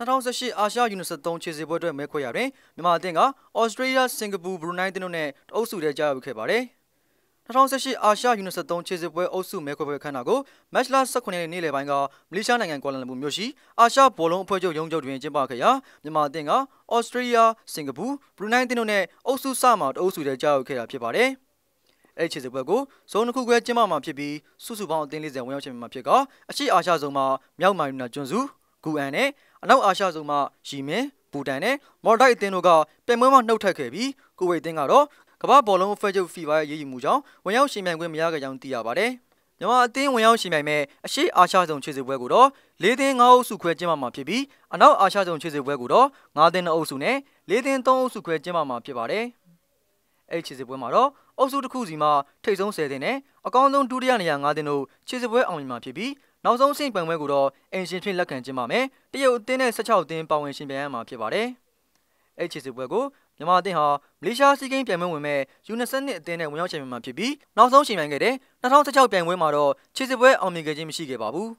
2018အာရှယူနစ်73ခြေစစ်ပွဲအတွက်မဲခွဲရာတွင်မြန်မာအသင်းကဩစတြေးလျစင်ကာပူဘရူနိုင်းအသင်းတို့နဲ့တအုပ်စုထဲကြားရောက်ခဲ့ပါတယ်2018အာရှယူနစ်73ခြေစစ်ပွဲအုပ်စုမဲခွဲပွဲခန်းနာကိုမတ်လ18ရက်နေ့လယ်ပိုင်းကမလေးရှားနိုင်ငံကွာလာလမ်ပူမြို့ရှိအာရှဘောလုံးအဖွဲ့ချုပ်ရုံးချုပ်တွင်ကျင်းပခဲ့ရာမြန်မာအသင်းကဩစတြေးလျစင်ကာပူဘရူနိုင်းအသင်းတို့နဲ့အုပ်စုစမှာတအုပ်စုထဲကြားရောက်ခဲ့တာဖြစ်ပါတယ်အဲ့ဒီခြေစစ်ပွဲကိုဇုံတစ်ခုခွဲကျင်းပမှာဖြစ်ပြီးစုစုပေါင်းအသင်း40ဝင်ရောက်ခြင်းမှာဖြစ်ကအရှိအာရှဇုံမှာမြောက်မိုင်ယူနာကျွန်းစုဂူအန်နဲ့ အနောက်အာရှဇုံမှရီမင်ဘူတန်နဲ့မော်ဒိုက်အသင်းတို့ကပြိုင်ပွဲမှာနှုတ်ထက်ခဲ့ပြီးကိုဝေအသင်းကတော့ကမ္ဘာဘောလုံးအဖွဲ့ချုပ်ဖီဗာရဲ့ရည်ရည်မှုကြောင့်ဝင်ရောက်ရှင်ပြိုင်ခွင့်မရခဲ့ကြောင်းသိရပါတယ်။မြန်မာအသင်းဝင်ရောက်ရှင်ပြိုင်မဲ့အရှိအာရှဇုံခြေစစ်ပွဲကိုတော့၄သင်း၅အုပ်စုခွဲကျင်းပမှာဖြစ်ပြီးအနောက်အာရှဇုံခြေစစ်ပွဲကိုတော့၅သင်း၂အုပ်စုနဲ့၄သင်း၃အုပ်စုခွဲကျင်းပမှာဖြစ်ပါတယ်။အဲ့ခြေစစ်ပွဲမှာတော့ အုပ်စုတစ်ခုစီမှာထိပ်ဆုံး10သင်းနဲ့အကောင်းဆုံးဒုတိယနေရာ9သင်းတို့ခြေစစ်ပွဲအောင်မြင်မှာဖြစ်ပြီးနောက်ဆုံးဆင့်ပိုင်ပွဲကိုတော့အင်ရှင်ဖြင့်လက်ခံကျင်းပမယ်တရုတ်အသင်းနဲ့16အသင်းပါဝင်ရှင်ပြိုင်ရမှာဖြစ်ပါတယ်အဲ့ခြေစစ်ပွဲကိုမြန်မာအသင်းဟာမလေးရှားစီးကိန်းပြိုင်ပွဲဝင်မဲ့ယူနစ်ဆက်နှစ်အသင်းနဲ့ဝင်ရောက်ရှင်ပြိုင်မှာဖြစ်ပြီးနောက်ဆုံးရှင်ပြိုင်ခဲ့တဲ့2016ပြိုင်ပွဲမှာတော့ခြေစစ်ပွဲအောင်မြင်ခဲ့ခြင်းမရှိခဲ့ပါဘူး